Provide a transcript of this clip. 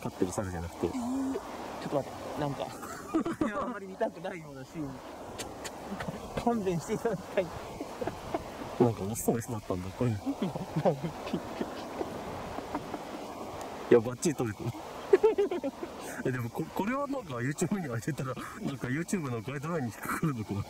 飼ってる猿じゃなくて。ちょっと待って、なんか、あんまり見たくないようなシーン。勘弁していただきたい。なんかオスとメスだったんだ、これ。いや、バッチリ撮れてる。え、でもこ、これはなんか YouTube に上げたら、なんか YouTube のガイドラインに引っかかるのかな。